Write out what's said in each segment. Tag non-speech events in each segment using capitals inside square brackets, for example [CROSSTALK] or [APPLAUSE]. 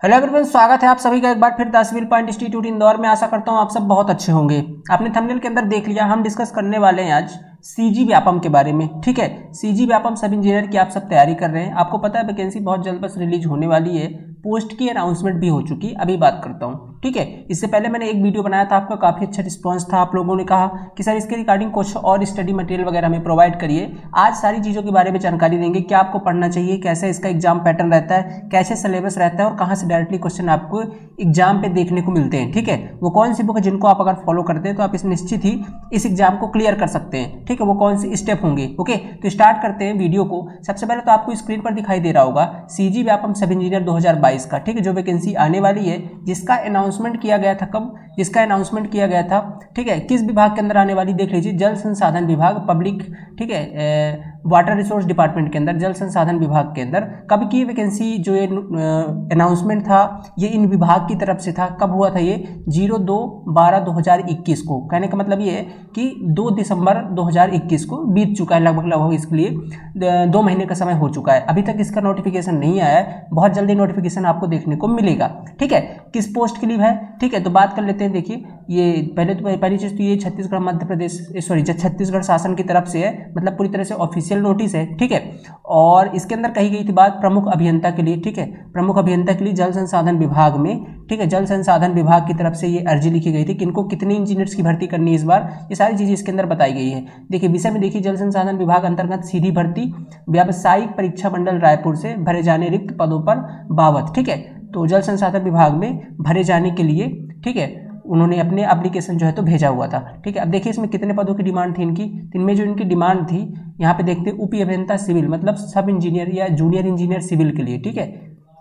Hello everyone, स्वागत है आप सभी का एक बार फिर तस्वीर पॉइंट इंस्टीट्यूट इंदौर में। आशा करता हूँ आप सब बहुत अच्छे होंगे। आपने थंबनेल के अंदर देख लिया, हम डिस्कस करने वाले हैं आज सीजी व्यापम के बारे में, ठीक है? सीजी व्यापम सब इंजीनियर की आप सब तैयारी कर रहे हैं। आपको पता है, वैकेंसी बहुत जल्द बस रिलीज़ होने वाली है, पोस्ट की अनाउंसमेंट भी हो चुकी अभी बात करता हूँ। ठीक है? इससे पहले मैंने एक वीडियो बनाया था आपका, काफ़ी अच्छा रिस्पॉन्स था, आप लोगों ने कहा कि सर, इसके रिगार्डिंग कुछ और स्टडी मटेरियल वगैरह हमें प्रोवाइड करिए। आज सारी चीज़ों के बारे में जानकारी देंगे, क्या आपको पढ़ना चाहिए, कैसे इसका एग्ज़ाम पैटर्न रहता है, कैसे सिलेबस रहता है और कहाँ से डायरेक्टली क्वेश्चन आपको एग्ज़ाम पे देखने को मिलते हैं, ठीक है? वो कौन सी बुक है जिनको आप अगर फॉलो करते हैं तो आप इस निश्चित ही इस एग्ज़ाम को क्लियर कर सकते हैं, ठीक है? वो कौन सी स्टेप होंगे ओके तो स्टार्ट करते हैं वीडियो को। सबसे पहले तो आपको स्क्रीन पर दिखाई दे रहा होगा सी जी व्यापम सब इंजीनियर दो हज़ार बाईस का, ठीक है? जो वैकेंसी आने वाली है, जिसका अनाउंसमेंट किया गया था कब? इसका अनाउंसमेंट किया गया था, ठीक है? किस विभाग के अंदर आने वाली, देख लीजिए, जल संसाधन विभाग पब्लिक ठीक है वाटर रिसोर्स डिपार्टमेंट के अंदर, जल संसाधन विभाग के अंदर, कब की वैकेंसी जो ये अनाउंसमेंट था, ये इन विभाग की तरफ़ से था, कब हुआ था ये? ज़ीरो दो बारह दो हज़ार इक्कीस को। कहने का मतलब ये है कि दो दिसंबर 2021 को बीत चुका है, लगभग लगभग इसके लिए दो महीने का समय हो चुका है। अभी तक इसका नोटिफिकेशन नहीं आया है, बहुत जल्दी नोटिफिकेशन आपको देखने को मिलेगा। ठीक है? किस पोस्ट के लिए है? ठीक है तो बात कर लेते हैं, देखिए, ये पहले तो पहली चीज़ तो ये छत्तीसगढ़ मध्य प्रदेश सॉरी छत्तीसगढ़ शासन की तरफ़ से है मतलब पूरी तरह से ऑफिशियल नोटिस है, ठीक है? और इसके अंदर कही गई थी बात प्रमुख अभियंता के लिए, ठीक है? प्रमुख अभियंता के लिए जल संसाधन विभाग में, ठीक है? जल संसाधन विभाग की तरफ़ से ये अर्जी लिखी गई थी किनको कितने इंजीनियर्स की भर्ती करनी है इस बार, ये सारी चीज़ें इसके अंदर बताई गई है। देखिए, विषय में देखिए, जल संसाधन विभाग अंतर्गत सीधी भर्ती, व्यावसायिक परीक्षा मंडल रायपुर से भरे जाने रिक्त पदों पर बावत, ठीक है? तो जल संसाधन विभाग में भरे जाने के लिए, ठीक है? उन्होंने अपने एप्लीकेशन जो है तो भेजा हुआ था। ठीक है, अब देखिए इसमें कितने पदों की डिमांड थी इनकी। इनमें जो इनकी डिमांड थी, यहाँ पे देखते हैं, उप अभियंता सिविल मतलब सब इंजीनियर या जूनियर इंजीनियर सिविल के लिए, ठीक है?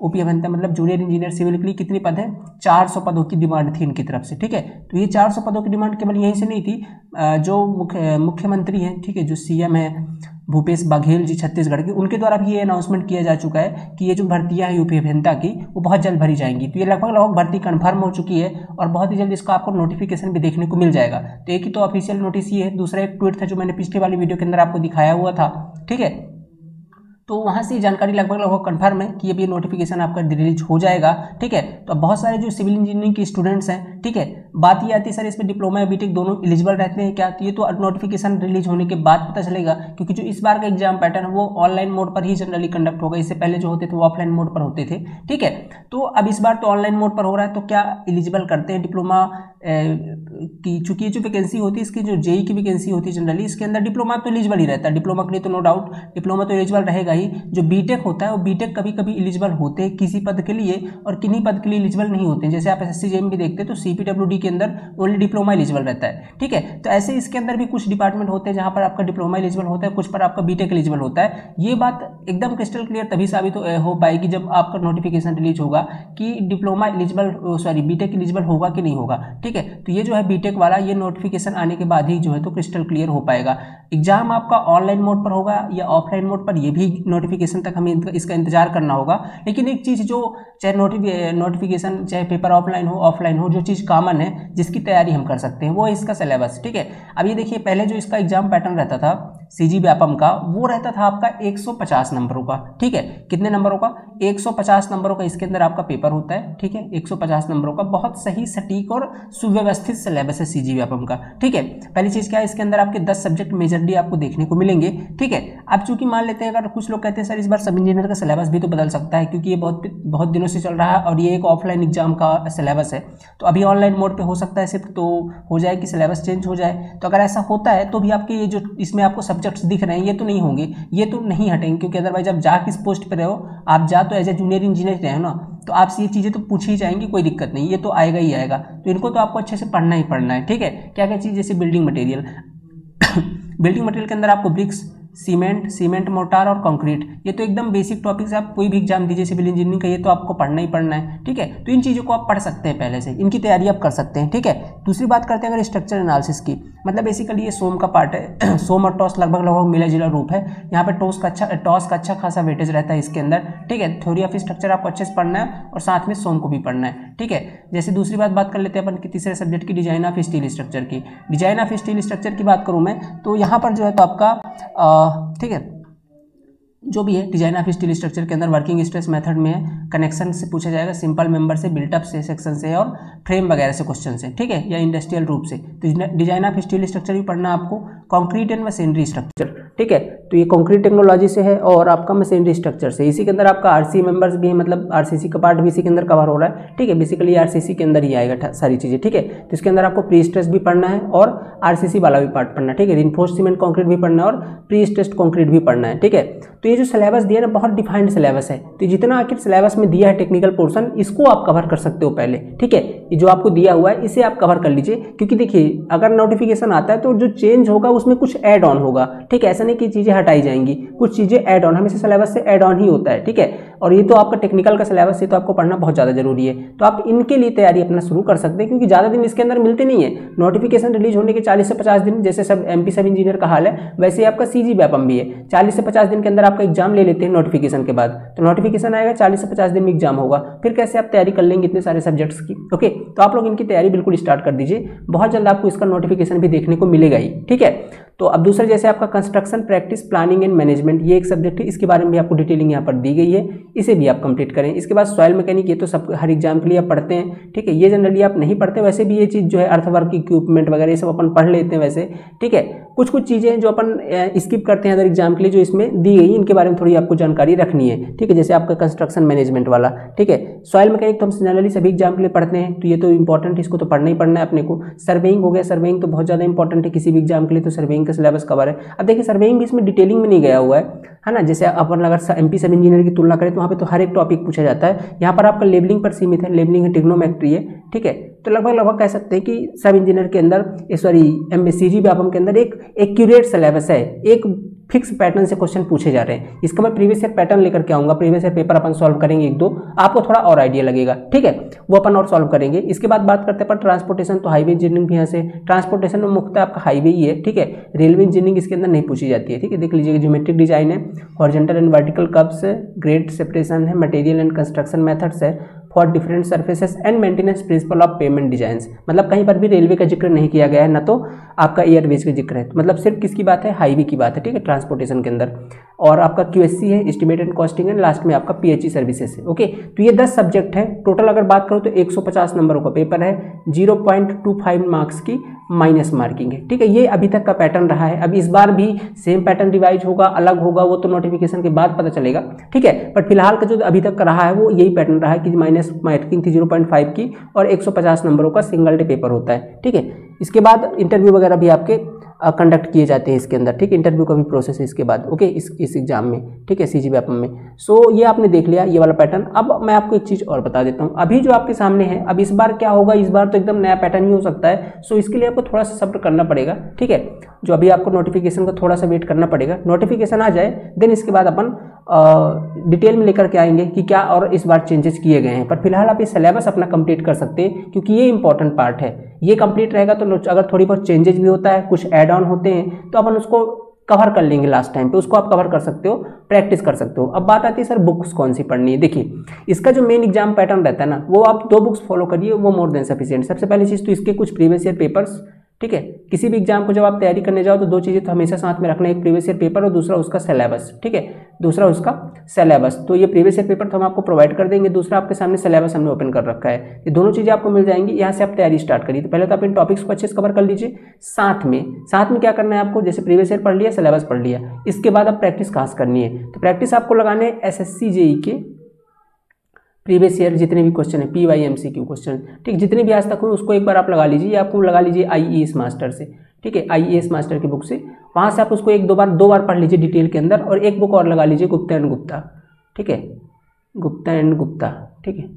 उप अभियंता मतलब जूनियर इंजीनियर सिविल के लिए कितने पद है? 400 पदों की डिमांड थी इनकी तरफ़ से, ठीक है? तो ये 400 पदों की डिमांड केवल यहीं से नहीं थी। जो मुख्य, मुख्यमंत्री हैं, ठीक है, जो सीएम है भूपेश बघेल जी छत्तीसगढ़ के, उनके द्वारा भी ये अनाउंसमेंट किया जा चुका है कि ये जो भर्तियाँ हैं यूपी अभियंता की, वो बहुत जल्द भरी जाएँगी। तो ये लगभग लगभग भर्ती कन्फर्म हो चुकी है और बहुत ही जल्द इसका आपको नोटिफिकेशन भी देखने को मिल जाएगा। तो एक ही तो ऑफिशियल नोटिस ये है, दूसरा एक ट्वीट था जो मैंने पिछले वाली वीडियो के अंदर आपको दिखाया हुआ था, ठीक है? तो वहाँ से जानकारी लगभग लगभग कन्फर्म है कि अब ये नोटिफिकेशन आपका रिलीज़ हो जाएगा, ठीक है? तो बहुत सारे जो सिविल इंजीनियरिंग के स्टूडेंट्स हैं, ठीक है? बात ये आती है, सर, इसमें डिप्लोमा या बीटेक दोनों एलिजिबल रहते हैं क्या? तो ये तो नोटिफिकेशन रिलीज़ होने के बाद पता चलेगा, क्योंकि जो इस बार का एग्ज़ाम पैटर्न है, वो ऑनलाइन मोड पर ही जनरली कंडक्ट होगा। इससे पहले जो होते थे, वो ऑफलाइन मोड पर होते थे, ठीक है? तो अब इस बार तो ऑनलाइन मोड पर हो रहा है तो क्या एलिजिबल करते हैं डिप्लोमा की चूँकि जो वैकेंसी होती है, इसकी जो जेई की वैकेंसी होती है जनरली इसके अंदर डिप्लोमा तो एलिजिबल ही रहता है। डिप्लोमा के लिए तो नो डाउट डिप्लोमा तो एलिजिबल रहेगा ही। जो बीटेक होता है, वो बीटेक कभी कभी एलिजिबल होते हैं किसी पद के लिए और किन्हीं पद के लिए एलिजिबल नहीं होते जैसे आप एस एस भी देखते हैं तो सी के अंदर ओनली डिप्लोमा एलिजिबल रहता है। ठीक है? तो ऐसे इसके अंदर भी कुछ डिपार्टमेंट होते हैं जहाँ पर आपका डिप्लोमा एलिजिबल होता है, कुछ पर आपका बीटेक एलिजिबल होता है। ये बात एकदम क्रिस्टल क्लियर तभी साबित हो पाएगी जब आपका नोटिफिकेशन रिलीज़ होगा कि diploma eligible sorry BTech eligible होगा कि नहीं होगा। ठीक है? तो ये जो है बीटेक वाला, ये नोटिफिकेशन आने के बाद ही जो है तो क्रिस्टल क्लियर हो पाएगा। एग्ज़ाम आपका ऑनलाइन मोड पर होगा या ऑफलाइन मोड पर, ये भी नोटिफिकेशन तक हमें इसका इंतज़ार करना होगा। लेकिन एक चीज़ जो, चाहे नोटिफिकेशन चाहे पेपर ऑफलाइन हो ऑफलाइन हो, जो चीज़ कॉमन है जिसकी तैयारी हम कर सकते हैं, वो इसका सिलेबस ठीक है? अब ये देखिए, पहले जो इसका एग्ज़ाम पैटर्न रहता था सीजी व्यापम का, वो रहता था आपका 150 नंबरों का, ठीक है? कितने नंबरों का? 150 नंबरों का, इसके अंदर आपका पेपर होता है, ठीक है? 150 नंबरों का, बहुत सही, सटीक और सुव्यवस्थित सिलेबस है सीजी व्यापम का, ठीक है? पहली चीज़ क्या है, इसके अंदर आपके दस सब्जेक्ट मेजरली आपको देखने को मिलेंगे, ठीक है? अब चूँकि मान लेते हैं, अगर कुछ लोग कहते हैं, सर, इस बार सब इंजीनियर का सिलेबस भी तो बदल सकता है, क्योंकि ये बहुत बहुत दिनों से चल रहा है और ये एक ऑफलाइन एग्ज़ाम का सिलेबस है। तो अभी ऑनलाइन मोड पर हो सकता है, सिर्फ़ तो हो जाए कि सिलेबस चेंज हो जाए। तो अगर ऐसा होता है तो भी आपके ये जो, इसमें आपको सब्जेक्ट्स दिख रहे हैं, ये तो नहीं होंगे, ये तो नहीं हटेंगे, क्योंकि अदरवाइज़ आप जा किस पोस्ट पर रहो आप जा तो एज ए जूनियर इंजीनियर रहे हो ना तो आपसे ये चीज़ें तो पूछ ही जाएँगी, कोई दिक्कत नहीं, ये तो आएगा ही आएगा। तो इनको तो आपको अच्छे से पढ़ना ही पढ़ना है, ठीक है? क्या क्या चीज़, जैसे बिल्डिंग मटेरियल बिल्डिंग मटेरियल के अंदर आपको ब्रिक्स सीमेंट सीमेंट मोटार और कंक्रीट। ये तो एकदम बेसिक टॉपिक्स आप कोई भी एग्ज़ाम दीजिए सिविल इंजीनियरिंग का ये तो आपको पढ़ना ही पढ़ना है, ठीक है? तो इन चीज़ों को आप पढ़ सकते हैं पहले से, इनकी तैयारी आप कर सकते हैं, ठीक है? दूसरी बात करते हैं अगर स्ट्रक्चर एनालिसिस की मतलब बेसिकली ये सोम का पार्ट है, [CLEARS THROAT] सोम और टॉस लगभग लगभग मिला जुला रूप है, यहाँ पर टॉस का अच्छा टॉस का अच्छा खासा वेटेज रहता है इसके अंदर, ठीक है? थ्योरी ऑफ़ स्ट्रक्चर आपको अच्छे से पढ़ना है और साथ में सोम को भी पढ़ना है, ठीक है? जैसे दूसरी बात बात कर लेते हैं अपन की तीसरे सब्जेक्ट की डिज़ाइन ऑफ़ स्टील स्ट्रक्चर की। डिज़ाइन ऑफ़ स्टील स्ट्रक्चर की बात करूँ मैं तो यहाँ पर जो है तो आपका ठीक है? जो भी है डिज़ाइन ऑफ़ स्टील स्ट्रक्चर के अंदर वर्किंग स्ट्रेस मेथड में कनेक्शन से पूछा जाएगा सिंपल मेंबर से बिल्टअप से सेक्शन से और फ्रेम वगैरह से क्वेश्चन से, ठीक है? या इंडस्ट्रियल रूप से। तो डिज़ाइन ऑफ़ स्टील स्ट्रक्चर भी पढ़ना आपको। कॉन्क्रीट एंड मशीनरी स्ट्रक्चर, ठीक है? तो ये कॉन्क्रीट टेक्नोलॉजी से है और आपका मशीनरी स्ट्रक्चर से। इसी के अंदर आपका आरसी मेंबर्स भी है मतलब आरसीसी का पार्ट भी इसी के अंदर कवर हो रहा है, ठीक है? बेसिकली आरसीसी के अंदर ही आएगा सारी चीज़ें, ठीक है? तो इसके अंदर आपको प्री स्ट्रेस भी पढ़ना है और आरसीसी वाला भी पार्ट पढ़ना है, ठीक है? रिनफोर्स सीमेंट कॉन्क्रीट भी पढ़ना है और प्री स्ट्रेस्ड कॉन्क्रीट भी पढ़ना है, ठीक है? तो ये जो सिलेबस दिया ना, बहुत डिफाइंड सिलेबस है। तो जितना आखिर सिलेबस में दिया है टेक्निकल पोर्सन इसको आप कवर कर सकते हो पहले, ठीक है? ये जो आपको दिया हुआ है, इसे आप कवर कर लीजिए, क्योंकि देखिए, अगर नोटिफिकेशन आता है तो जो चेंज होगा उसमें कुछ ऐड ऑन होगा। ठीक है, ऐसा नहीं कि चीज़ें हटाई जाएँगी। कुछ चीज़ें ऐड ऑन हमेशा सिलेबस से ऐड ऑन ही होता है, ठीक है? और ये तो आपका टेक्निकल का सिलेबस है तो आपको पढ़ना बहुत ज़्यादा ज़रूरी है। तो आप इनके लिए तैयारी अपना शुरू कर सकते हैं, क्योंकि ज़्यादा दिन इसके अंदर मिलते नहीं है। नोटिफिकेशन रिलीज़ होने के चालीस से पचास दिन, जैसे सब एम सब इंजीनियर का हाल है, वैसे ही आपका सी जी भी है। चालीस से पचास दिन के अंदर आपका एग्ज़ाम ले लेते हैं नोटिफिकेशन के बाद। तो नोटिफिकेशन आएगा, चालीस से पचास दिन में एग्ज़ाम होगा। फिर कैसे आप तैयारी कर लेंगे इतने सारे सब्जेक्ट्स की? ओके तो आप लोग इनकी तैयारी बिल्कुल स्टार्ट कर दीजिए। बहुत जल्द आपको इसका नोटिफिकेशन भी देखने को मिलेगा ही, ठीक है? Right. तो अब दूसरा, जैसे आपका construction practice planning and management ये एक सब्जेक्ट है। इसके बारे में भी आपको डिटेलिंग यहाँ पर दी गई है। इसे भी आप कंप्लीट करें। इसके बाद सॉयल मैकेनिक ये तो सब, हर एग्ज़ाम के लिए आप पढ़ते हैं। ठीक है, ये जनरली आप नहीं पढ़ते। वैसे भी ये चीज़ जो है अर्थवर्क इक्विपमेंट वगैरह, ये सब अपन पढ़ लेते हैं वैसे। ठीक है कुछ कुछ चीज़ें जो अपन स्किप करते हैं अदर एग्ज़ाम के लिए, जो इसमें दी गई इनके बारे में थोड़ी आपको जानकारी रखनी है। ठीक है, जैसे आपका कंस्ट्रक्शन मैनेजमेंट वाला। ठीक है सॉयल मैकेनिक तो हम जनरली सभी एग्ज़ाम के लिए पढ़ते हैं। तो ये तो इंपॉर्टेंट इसको तो पढ़ना ही पढ़ना है अपने को। सर्वेइंग हो गया सर्वेइंग तो बहुत ज़्यादा इंपॉर्टेंट है किसी भी एग्ज़ाम के लिए तो सर्वेइंग का सिलेबस कवर है। अब देखिए सर्वेइंग भी इसमें डिटेलिंग में नहीं गया हुआ है है ना? जैसे अपन अगर एम पी सब इंजीनियर की तुलना करें तो वहाँ पे तो हर एक टॉपिक पूछा जाता है। यहाँ पर आपका लेबलिंग पर सीमित है लेबलिंग है टिग्नोमेट्री है। ठीक है? तो लगभग लगभग कह सकते हैं कि सब इंजीनियर के अंदर सॉरी एम सी जी के अंदर एक एक्यूरेट सिलेबस है। एक फिक्स पैटर्न से क्वेश्चन पूछे जा रहे हैं। इसका मैं प्रीवियस ईयर पैटर्न लेकर के आऊँगा। प्रीवियस ईयर पेपर अपन सॉल्व करेंगे एक दो। आपको थोड़ा और आइडिया लगेगा। ठीक है? वो अपन और सॉल्व करेंगे। इसके बाद बात करते हैं पर ट्रांसपोर्टेशन तो हाईवे इंजीनियरिंग भी यहाँ से। ट्रांसपोर्टेशन में मुख्य आपका हाईवे ही है। ठीक है? रेलवे इंजीनियरिंग इसके अंदर नहीं पूछी जाती है। ठीक है? देख लीजिए ज्योमेट्रिक डिज़ाइन है। हॉर्जेंटल एंड वर्टिकल कब्स है ग्रेड सेपरेशन है। मटेरियल एंड कंस्ट्रक्शन मेथड्स है। For different surfaces and maintenance principle of pavement design मतलब कहीं पर भी रेलवे का ज़िक्र नहीं किया गया है, ना तो आपका एयरवेज का ज़िक्र है। मतलब सिर्फ़ किसकी बात है? हाईवे की बात है, ठीक है? ट्रांसपोर्टेशन के अंदर। और आपका क्यूएससी है estimate and costing and last में आपका पी सर्विसेज़ है ओके तो ये दस सब्जेक्ट है। टोटल अगर बात करो तो एक नंबरों का पेपर है। ज़ीरो मार्क्स की माइनस मार्किंग है, ठीक है? ये अभी तक का पैटर्न रहा है। अब इस बार भी सेम पैटर्न रिवाइज होगा, अलग होगा, वो तो नोटिफिकेशन के बाद पता चलेगा, ठीक है? बट फ़िलहाल का जो अभी तक का रहा है, वो यही पैटर्न रहा है कि माइनस मार्किंग थी ज़ीरो की और एक सौ पचास नंबरों का सिंगल डे पेपर होता है, ठीक है? इसके बाद इंटरव्यू वगैरह भी आपके कंडक्ट किए जाते हैं इसके अंदर, ठीक इंटरव्यू का भी प्रोसेस है इसके बाद ओके इस इस एग्ज़ाम में, ठीक है? सी जी में। सो ये आपने देख लिया, ये वाला पैटर्न अब मैं आपको एक चीज़ और बता देता हूँ। अभी जो आपके सामने है, अब इस बार क्या होगा? इस बार तो एकदम नया पैटर्न ही हो सकता है। सो इसके लिए आपको थोड़ा सा सब्र करना पड़ेगा, ठीक है? जो अभी आपको नोटिफिकेशन का थोड़ा सा वेट करना पड़ेगा। नोटिफिकेशन आ जाए देन इसके बाद अपन डिटेल में लेकर के आएँगे कि क्या और इस बार चेंजेस किए गए हैं। पर फ़िलहाल आप ये सिलेबस अपना कंप्लीट कर सकते हैं, क्योंकि ये इंपॉर्टेंट पार्ट है। ये कंप्लीट रहेगा तो अगर थोड़ी बहुत चेंजेज भी होता है, कुछ एड ऑन होते हैं तो अपन उसको कवर कर लेंगे लास्ट टाइम पे। उसको आप कवर कर सकते हो प्रैक्टिस कर सकते हो। अब बात आती है, सर बुक्स कौन सी पढ़नी है? देखिए, इसका जो मेन एग्ज़ाम पैटर्न रहता है ना, वो आप दो बुक्स फॉलो करिए, वो मोर देन सफिशियंट सबसे पहली चीज़ तो इसके कुछ प्रीवियस ईयर पेपर्स ठीक है? किसी भी एग्ज़ाम को जब आप तैयारी करने जाओ तो दो चीज़ें तो हमेशा साथ में रखना एक प्रीवियस ईयर पेपर और दूसरा उसका सिलेबस ठीक है? दूसरा उसका सिलेबस तो ये प्रीवियस ईयर पेपर तो हम आपको प्रोवाइड कर देंगे, दूसरा आपके सामने सिलेबस हमने ओपन कर रखा है। ये दोनों चीज़ें आपको मिल जाएँगी, यहाँ से आप तैयारी स्टार्ट करिए। तो पहले तो आप इन टॉपिक्स को अच्छे से कवर कर लीजिए, साथ में साथ में क्या करना है आपको? जैसे प्रीवियस ईयर पढ़ लिया सिलेबस पढ़ लिया, इसके बाद आप प्रैक्टिस कहाँ करनी है। तो प्रैक्टिस आपको लगाने एस एस सी जेई के प्रीवियस ईयर जितने भी क्वेश्चन है P Y M C Q question, ठीक, जितने भी आज तक हुए, उसको एक बार आप लगा लीजिए, आपको लगा लीजिए आई एस मास्टर से, ठीक है आई एस मास्टर की बुक से। वहाँ से आप उसको एक दो बार दो बार पढ़ लीजिए डिटेल के अंदर और एक बुक और लगा लीजिए गुप्ता एंड गुप्ता, ठीक है, गुप्ता एंड गुप्ता, ठीक है,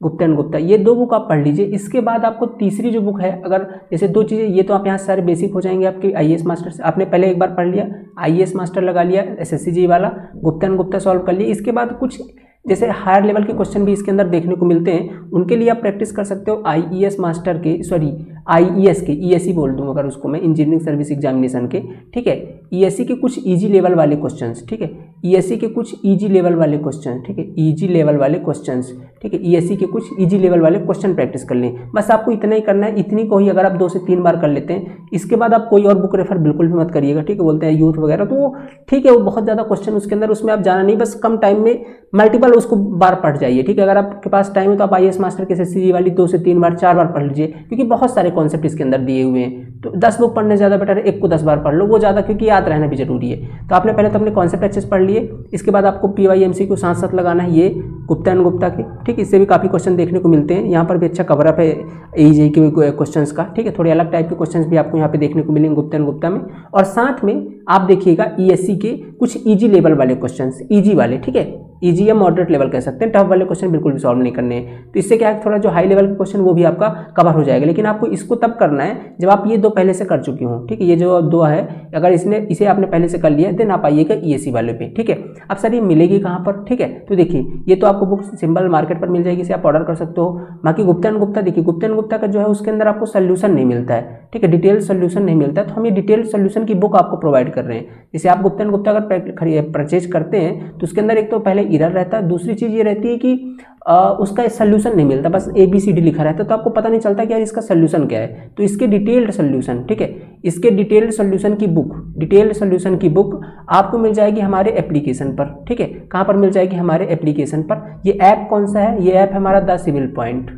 गुप्ता एंड गुप्ता, ये दो बुक आप पढ़ लीजिए, इसके बाद आपको तीसरी जो बुक है, अगर जैसे दो चीज़ें, ये तो आप यहाँ सारे बेसिक हो जाएँगे आपके आई मास्टर से, आपने पहले एक बार पढ़ लिया आई मास्टर लगा लिया एस वाला, गुप्ता एंड गुप्ता सॉल्व कर लिया, इसके बाद कुछ जैसे हायर लेवल के क्वेश्चन भी इसके अंदर देखने को मिलते हैं, उनके लिए आप प्रैक्टिस कर सकते हो आईईएस मास्टर के सॉरी आईईएस के ईएससी बोल दूँ अगर उसको मैं इंजीनियरिंग सर्विस एग्जामिनेशन के, ठीक है? ईएससी के कुछ ईजी लेवल वाले क्वेश्चन ठीक है? ईएससी के कुछ ईजी लेवल वाले क्वेश्चन ठीक है? ईजी लेवल वाले क्वेश्चंस ठीक है ईएससी के कुछ इजी लेवल वाले क्वेश्चन प्रैक्टिस कर लें। बस आपको इतना ही करना है, इतनी को ही अगर आप दो से तीन बार कर लेते हैं, इसके बाद आप कोई और बुक रेफर बिल्कुल भी मत करिएगा, ठीक है, बोलते हैं यूथ वगैरह तो ठीक है, वो बहुत ज़्यादा क्वेश्चन उसके अंदर, उसमें आप जाना नहीं, बस कम टाइम में मल्टीपल उसको बार पढ़ जाइए, ठीक है, अगर आपके पास टाइम है तो आप आई मास्टर के एस वाली दो से तीन बार, चार बार पढ़ लीजिए, क्योंकि बहुत सारे कॉन्सेप्ट इसके अंदर दिए हुए हैं। तो दस बुक पढ़ने ज़्यादा बेटर है, एक को दस बार पढ़ लो, वो ज़्यादा क्योंकि याद रहना भी ज़रूरी है। तो आपने पहले तो अपने कॉन्सेप्ट अच्छे से पढ़ लिए, इसके बाद आपको पी वाई एम सी को साथ साथ लगाना है, ये गुप्ता एंड गुप्ता के ठीक इससे भी काफ़ी क्वेश्चन देखने को मिलते हैं। यहाँ पर भी अच्छा कवरअप है ई जे के क्वेश्चन का, ठीक है? थोड़े अलग टाइप के क्वेश्चन भी आपको यहाँ पे देखने को मिलेंगे गुप्ता एंड गुप्ता में। और साथ में आप देखिएगा ई e के कुछ ईजी लेवल वाले क्वेश्चन ईजी वाले, ठीक है? ईजी या मॉडरेट लेवल कह सकते हैं। टफ वाले क्वेश्चन बिल्कुल भी सॉल्व नहीं करने हैं। तो इससे क्या है, थोड़ा जो हाई लेवल का क्वेश्चन वो भी आपका कवर हो जाएगा। लेकिन आपको इसको तब करना है जब आप ये दो पहले से कर चुके हो। ठीक है, ये जो दो है, अगर इसने, इसे आपने पहले से कर लिया देन आप आइएगा ईएसी वाले पे। ठीक है, अब सर ये मिलेगी कहाँ पर? ठीक है तो देखिए, ये तो आपको बुक सिंबल मार्केट पर मिल जाएगी, इसे आप ऑर्डर कर सकते हो। बाकी गुप्ता एंड गुप्ता, देखिए, गुप्ता एंड गुप्ता का जो है, उसके अंदर आपको सोल्यूशन नहीं मिलता है। ठीक है डिटेल सोल्यूशन नहीं मिलता है। तो हम ये डिटेल सोल्यूशन की बुक आपको प्रोवाइड कर रहे हैं। जैसे आप गुप्ता एंड गुप्ता अगर परचेज करते हैं तो उसके अंदर एक तो पहले इरर रहता है। दूसरी चीज़ ये रहती है कि आ, उसका सोल्यूशन नहीं मिलता। बस ए बी सी डी लिखा रहता है तो आपको पता नहीं चलता कि यार इसका सोल्यूशन क्या है। तो इसके डिटेल्ड सोल्यूशन ठीक है? इसके डिटेल्ड सोल्यूशन की बुक डिटेल्ड सोल्यूशन की बुक आपको मिल जाएगी हमारे एप्लीकेशन पर ठीक है? कहाँ पर मिल जाएगी? हमारे एप्लीकेशन पर। ये ऐप कौन सा है? ये ऐप हमारा द सिविल पॉइंट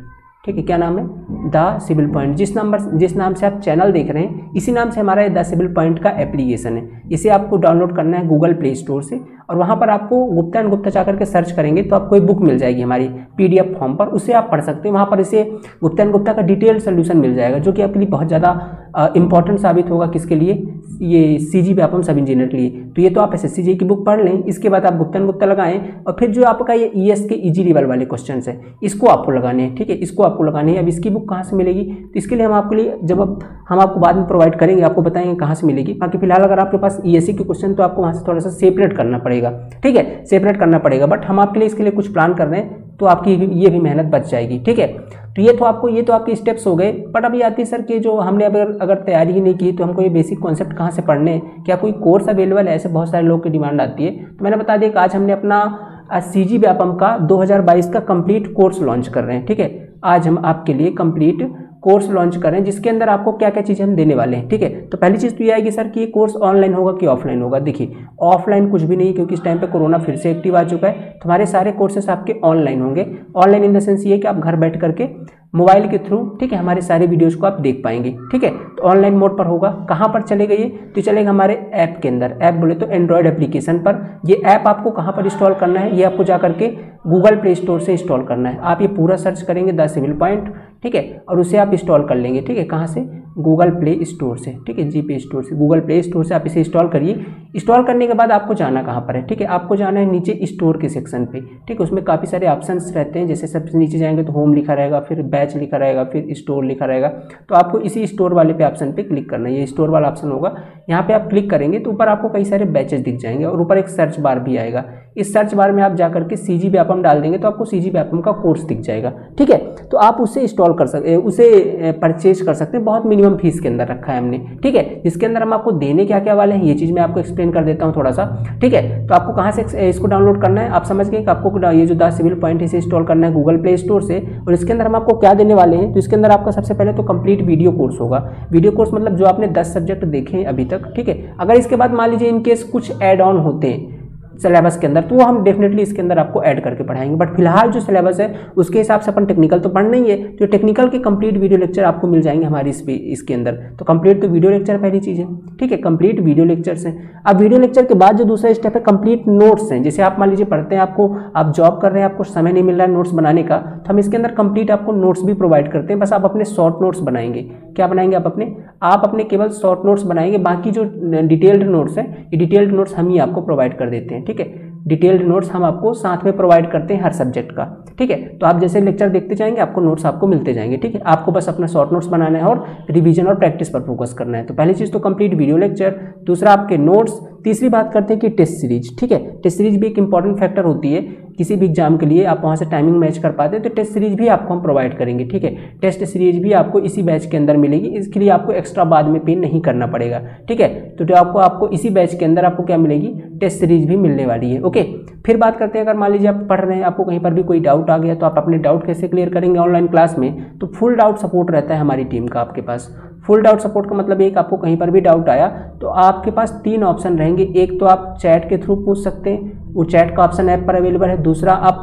ठीक है? क्या नाम है? द सिविल पॉइंट जिस नंबर जिस नाम से आप चैनल देख रहे हैं इसी नाम से हमारा द सिविल पॉइंट का एप्लीकेशन है। इसे आपको डाउनलोड करना है गूगल प्ले स्टोर से। और वहाँ पर आपको गुप्ता एंड गुप्ता जा करके सर्च करेंगे तो आपको एक बुक मिल जाएगी हमारी पीडीएफ फॉर्म पर। उसे आप पढ़ सकते हैं। वहाँ पर इसे गुप्ता एंड गुप्ता का डिटेल सोल्यूशन मिल जाएगा, जो कि आपके लिए बहुत ज़्यादा इंपॉर्टेंट साबित होगा किसके लिए? ये सी जी व्यापम सब इंजीनियर के लिए। तो ये तो आप एस एस सी जी की बुक पढ़ लें, इसके बाद आप गुप्तन गुप्ता लगाएँ और फिर जो आपका ये ई एस के ईजी लेवल वाले क्वेश्चन है, इसको आपको लगाने हैं, ठीक है? इसको आपको लगाने हैं। अब इसकी बुक कहाँ से मिलेगी? तो इसके लिए हम आपके लिए, जब अब हम आपको बाद में प्रोवाइड करेंगे, आपको बताएँगे कहाँ से मिलेगी। बाकी फ़िलहाल अगर आपके पास ई एस सी के क्वेश्चन तो आपको वहाँ से थोड़ा सा सेपरेट करना पड़ेगा। ठीक है सेपरेट करना पड़ेगा बट हम आपके लिए इसके लिए कुछ प्लान कर रहे हैं तो आपकी ये भी मेहनत बच जाएगी। ठीक है तो ये तो आपको ये तो आपके स्टेप्स हो गए बट अभी आती सर कि जो हमने अगर अगर तैयारी ही नहीं की तो हमको ये बेसिक कॉन्सेप्ट कहाँ से पढ़ने क्या कोई कोर्स अवेलेबल है? ऐसे बहुत सारे लोग की डिमांड आती है। तो मैंने बता दिया कि आज हमने अपना सी जी व्यापम का 2022 का कंप्लीट कोर्स लॉन्च कर रहे हैं। ठीक है, आज हम आपके लिए कंप्लीट कोर्स लॉन्च कर रहे हैं जिसके अंदर आपको क्या क्या चीज़ें हम देने वाले हैं, ठीक है? तो पहली चीज़ तो ये आएगी सर कि ये कोर्स ऑनलाइन होगा कि ऑफलाइन होगा? देखिए, ऑफलाइन कुछ भी नहीं, क्योंकि इस टाइम पे कोरोना फिर से एक्टिव आ चुका है। तो हमारे सारे कोर्सेस आपके ऑनलाइन होंगे। ऑनलाइन इन द सेंस ये कि आप घर बैठ करके मोबाइल के थ्रू ठीक है, हमारे सारे वीडियोज़ को आप देख पाएँगे, ठीक है? तो ऑनलाइन मोड पर होगा। कहाँ पर चलेगा ये? तो चलेगा हमारे ऐप के अंदर। ऐप बोले तो एंड्रॉयड एप्लीकेशन पर। ये ऐप आपको कहाँ पर इंस्टॉल करना है? ये आपको जा करके गूगल प्ले स्टोर से इंस्टॉल करना है। आप ये पूरा सर्च करेंगे द सिविल पॉइंट ठीक है? और उसे आप इंस्टॉल कर लेंगे, ठीक है? कहाँ से? गूगल प्ले स्टोर से, ठीक है? जी प्ले स्टोर से। गूगल प्ले स्टोर से आप इसे इंस्टॉल करिए। इंस्टॉल करने के बाद आपको जाना कहाँ पर है, ठीक है? आपको जाना है नीचे स्टोर के सेक्शन पे, ठीक है? उसमें काफ़ी सारे ऑप्शंस रहते हैं, जैसे सबसे नीचे जाएँगे तो होम लिखा रहेगा, फिर बैच लिखा रहेगा, फिर स्टोर लिखा रहेगा। तो आपको इसी स्टोर वाले पे ऑप्शन पे क्लिक करना है। ये स्टोर वाला ऑप्शन होगा। यहाँ पे आप क्लिक करेंगे तो ऊपर आपको कई सारे बैचेस दिख जाएँगे और ऊपर एक सर्च बार भी आएगा। इस सर्च बार में आप जाकर के सी जी व्यापम डाल देंगे तो आपको सी जी व्यापम का कोर्स दिख जाएगा, ठीक है? तो आप उसे इंस्टॉल कर सकते उसे परचेज कर सकते हैं। बहुत मिनिमम फ़ीस के अंदर रखा है हमने, ठीक है? जिसके अंदर हम आपको देने क्या क्या वाले हैं, ये चीज़ मैं आपको एक्सप्लेन कर देता हूँ थोड़ा सा ठीक है? तो आपको कहाँ से इसको डाउनलोड करना है? आप समझ गए कि आपको ये जो द सिविल पॉइंट इसे इंस्टॉल करना है गूगल प्ले स्टोर से, और इसके अंदर हम आपको क्या देने वाले हैं? तो इसके अंदर आपका सबसे पहले तो कंप्लीट वीडियो कोर्स होगा। वीडियो कोर्स मतलब जो आपने दस सब्जेक्ट देखे हैं अभी तक, ठीक है? अगर इसके बाद मान लीजिए इनकेस कुछ एड ऑन होते हैं सिलेबस के अंदर तो वो हम डेफिनेटली इसके अंदर आपको ऐड करके पढ़ाएँगे। बट फ़िलहाल जो सिलेबस है, उसके हिसाब से अपन टेक्निकल तो पढ़ना ही है। तो टेक्निकल के कंप्लीट वीडियो लेक्चर आपको मिल जाएँगे हमारी इस इसके अंदर। तो कंप्लीट तो वीडियो लेक्चर पहली चीज़ है, ठीक है? कंप्लीट वीडियो लेक्चर्स हैं। अब वीडियो लेक्चर के बाद जो दूसरा स्टेप है कंप्लीट नोट्स हैं। जैसे आप मान लीजिए पढ़ते हैं आपको, आप जॉब कर रहे हैं, आपको समय नहीं मिल रहा है नोट्स बनाने का तो हम इसके अंदर कंप्लीट आपको नोट्स भी प्रोवाइड करते हैं। बस आप अपने शॉर्ट नोट्स बनाएँगे। क्या बनाएँगे आप अपने? आप अपने केवल शॉर्ट नोट्स बनाएँगे, बाकी जो डिटेल्ड नोट्स हैं, ये डिटेल्ड नोट्स हम ही आपको प्रोवाइड कर देते हैं, ठीक है? डिटेल्ड नोट्स हम आपको साथ में प्रोवाइड करते हैं हर सब्जेक्ट का, ठीक है? तो आप जैसे लेक्चर देखते जाएँगे, आपको नोट्स आपको मिलते जाएँगे, ठीक है? आपको बस अपना शॉर्ट नोट्स बनाना है और रिवीजन और प्रैक्टिस पर फोकस करना है। तो पहली चीज़ तो कंप्लीट वीडियो लेक्चर दूसरा आपके नोट्स तीसरी बात करते हैं कि टेस्ट सीरीज़, ठीक है? टेस्ट सीरीज़ भी एक इंपॉर्टेंट फैक्टर होती है। किसी भी एग्ज़ाम के लिए आप वहाँ से टाइमिंग मैच कर पाते हैं तो टेस्ट सीरीज़ भी आपको हम प्रोवाइड करेंगे, ठीक है? टेस्ट सीरीज़ भी आपको इसी बैच के अंदर मिलेगी, इसके लिए आपको एक्स्ट्रा बाद में पे नहीं करना पड़ेगा, ठीक है? तो जो आपको आपको इसी बैच के अंदर आपको क्या मिलेगी? टेस्ट सीरीज़ भी मिलने वाली है, ओके? फिर बात करते हैं, अगर मान लीजिए आप पढ़ रहे हैं, आपको कहीं पर भी कोई डाउट आ गया तो आप अपने डाउट कैसे क्लियर करेंगे ऑनलाइन क्लास में? तो फुल डाउट सपोर्ट रहता है हमारी टीम का आपके पास। फुल डाउट सपोर्ट का मतलब एक आपको कहीं पर भी डाउट आया तो आपके पास तीन ऑप्शन रहेंगे। एक तो आप चैट के थ्रू पूछ सकते हैं, वो चैट का ऑप्शन ऐप पर अवेलेबल है। दूसरा आप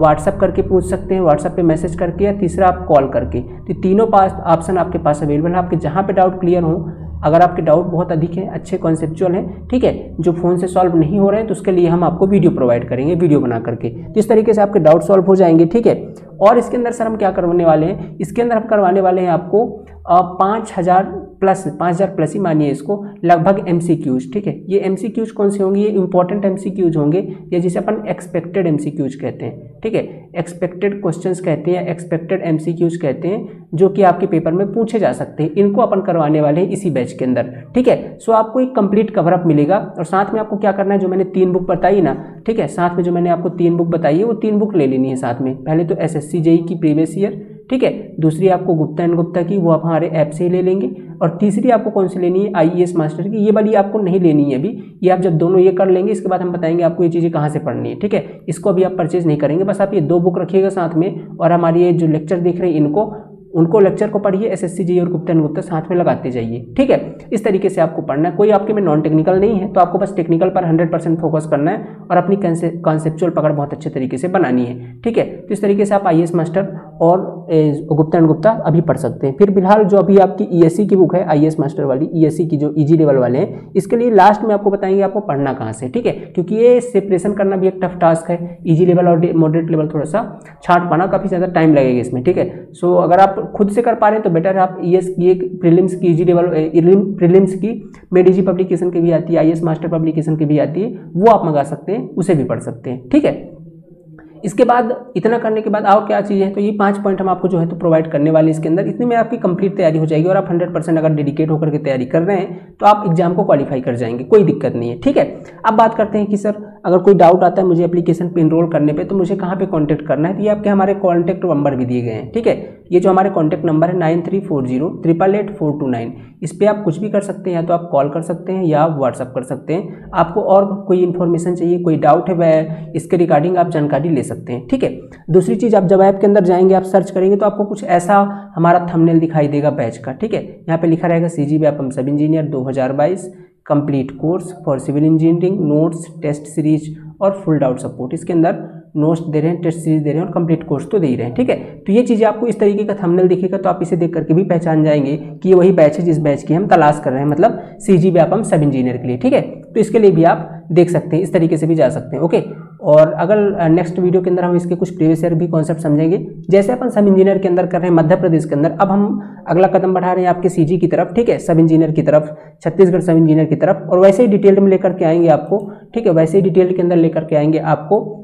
व्हाट्सअप करके पूछ सकते हैं व्हाट्सअप पे मैसेज करके या तीसरा आप कॉल करके। तो तीनों पास ऑप्शन आपके पास अवेलेबल है। आपके जहाँ पे डाउट क्लियर हो अगर आपके डाउट बहुत अधिक हैं, अच्छे कॉन्सेप्चुअल हैं, ठीक है, जो फ़ोन से सॉल्व नहीं हो रहे हैं तो उसके लिए हम आपको वीडियो प्रोवाइड करेंगे वीडियो बना करके। तो इस तरीके से आपके डाउट सॉल्व हो जाएँगे, ठीक है? और इसके अंदर सर हम क्या करवाने वाले हैं? इसके अंदर हम करवाने वाले हैं आपको पाँच हज़ार प्लस, पाँच हज़ार प्लस ही मानिए इसको, लगभग एम ठीक है? ये एम कौन से होंगे? ये इंपॉर्टेंट एम होंगे, या जिसे अपन एक्सपेक्टेड एम कहते हैं, ठीक है? एक्सपेक्टेड क्वेश्चंस कहते हैं एक्सपेक्टेड एम कहते हैं, जो कि आपके पेपर में पूछे जा सकते हैं। इनको अपन करवाने वाले हैं इसी बैच के अंदर, ठीक है? सो आपको एक कंप्लीट कवरअप मिलेगा, और साथ में आपको क्या करना है? जो मैंने तीन बुक बताई ना, ठीक है? साथ में जो मैंने आपको तीन बुक बताई है, वो तीन बुक ले लेनी है साथ में। पहले तो एस एस की प्रीवियस ईयर ठीक है? दूसरी आपको गुप्ता एंड गुप्ता की, वो आप हमारे ऐप से ही ले लेंगे। और तीसरी आपको कौन सी लेनी है? आईएएस मास्टर की। ये वाली आपको नहीं लेनी है अभी। ये आप जब दोनों ये कर लेंगे, इसके बाद हम बताएँगे आपको ये चीज़ें कहाँ से पढ़नी है, ठीक है? इसको अभी आप परचेज नहीं करेंगे। बस आप ये दो बुक रखिएगा साथ में, और हमारी ये जो लेक्चर देख रहे हैं इनको, उनको लेक्चर को पढ़िए एस एस और गुप्ता एंड गुप्ता साथ में लगाते जाइए, ठीक है? इस तरीके से आपको पढ़ना है। कोई आपके में नॉन टेक्निकल नहीं है तो आपको बस टेक्निकल पर हंड्रेड परसेंट फोकस करना है, और अपनी कॉन्सेप्चुअल पकड़ बहुत अच्छे तरीके से बनानी है, ठीक है? तो इस तरीके से आप आईएएस मास्टर और गुप्ता एंड गुप्ता अभी पढ़ सकते हैं। फिर फ़िलहाल जो अभी आपकी ई e की बुक है आईएएस मास्टर वाली ई e की जो ईजी लेवल वाले हैं, इसके लिए लास्ट में आपको बताएँगे आपको पढ़ना कहाँ से, ठीक है? क्योंकि ये सेपरेशन करना भी एक टफ टास्क है। ईजी लेवल और मॉडरेट लेवल थोड़ा सा छाट पाना, काफ़ी ज़्यादा टाइम लगेगा इसमें, ठीक है? सो अगर आप खुद से कर पा रहे हैं तो बेटर है आप ई एस की एक प्रिलिम्स की ईजी लेवल प्रिलिम्स की मेडिजी पब्लिकेशन की भी आती है आईएएस मास्टर पब्लिकेशन की भी आती है, वो आप मंगा सकते हैं, उसे भी पढ़ सकते हैं, ठीक है? इसके बाद, इतना करने के बाद और क्या चीज़ें हैं? तो ये पाँच पॉइंट हम आपको जो है तो प्रोवाइड करने वाले इसके अंदर। इतने में आपकी कंप्लीट तैयारी हो जाएगी और आप हंड्रेड परसेंट अगर डेडिकेट होकर के तैयारी कर रहे हैं तो आप एग्ज़ाम को क्वालिफाई कर जाएँगे, कोई दिक्कत नहीं है, ठीक है? अब बात करते हैं कि सर, अगर कोई डाउट आता है, मुझे एप्लीकेशन पर इनरोल करने पर तो मुझे कहाँ पर कॉन्टैक्ट करना है? तो ये आपके हमारे कॉन्टैक्ट नंबर भी दिए गए हैं, ठीक है? ये जो हमारे कॉन्टैक्ट नंबर है nine three four zero triple eight four two nine इस पर आप कुछ भी कर सकते हैं, या तो आप कॉल कर सकते हैं, या आप व्हाट्सअप कर सकते हैं। आपको और कोई इन्फॉर्मेशन चाहिए, कोई डाउट है, वह इसके रिगार्डिंग आप जानकारी ले सकते हैं, ठीक है? दूसरी चीज़, आप जब ऐप के अंदर जाएँगे, आप सर्च करेंगे तो आपको कुछ ऐसा हमारा थंबनेल दिखाई देगा बैच का, ठीक है? यहाँ पे लिखा रहेगा सी जी बी एम सब इंजीनियर दो हज़ार बाईस complete course for civil engineering notes test series और फुल डाउट सपोर्ट इसके अंदर नोट्स दे रहे हैं टेस्ट सीरीज़ दे रहे हैं और कंप्लीट कोर्स तो दे ही रहे हैं, ठीक है? तो ये चीज़ें आपको इस तरीके का थंबनेल दिखेगा तो आप इसे देख करके भी पहचान जाएँगे कि ये वही बैच है जिस बैच की हम तलाश कर रहे हैं मतलब सी जी हम सब इंजीनियर के लिए, ठीक है? तो इसके लिए भी आप देख सकते हैं, इस तरीके से भी जा सकते हैं, ओके? और अगर नेक्स्ट वीडियो के अंदर हम इसके कुछ प्रीवियस ईयर भी कॉन्सेप्ट समझेंगे। जैसे अपन सब इंजीनियर के अंदर कर रहे हैं मध्य प्रदेश के अंदर, अब हम अगला कदम बढ़ा रहे हैं आपके सीजी की तरफ़, ठीक है? सब इंजीनियर की तरफ़, छत्तीसगढ़ सब इंजीनियर की तरफ़, और वैसे ही डिटेल में लेकर के आएँगे आपको, ठीक है? वैसे ही डिटेल के अंदर लेकर के आएँगे आपको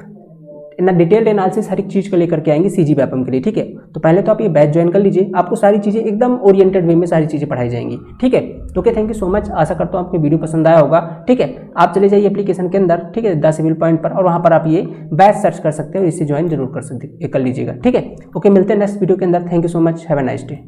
ना डिटेल्ड एनालिसिस हर एक चीज़ को लेकर के आएँगे सी जी के लिए, ठीक है? तो पहले तो आप ये बैच ज्वाइन कर लीजिए, आपको सारी चीज़ें एकदम ओरिएंटेड वे में सारी चीज़ें पढ़ाई जाएँगी, ठीक है? तो okay thank you so much आशा करता हूँ आपको वीडियो पसंद आया होगा, ठीक है? आप चले जाइए एप्लीकेशन के अंदर, ठीक है? द सिविल पॉइंट पर, और वहाँ पर आप ये बैच सर्च कर सकते हैं और इसे ज्वाइन ज़रूर कर सकते कर लीजिएगा, ठीक है? ओके मिलते हैं नेक्स्ट वीडियो के अंदर. Thank you so much have a nice day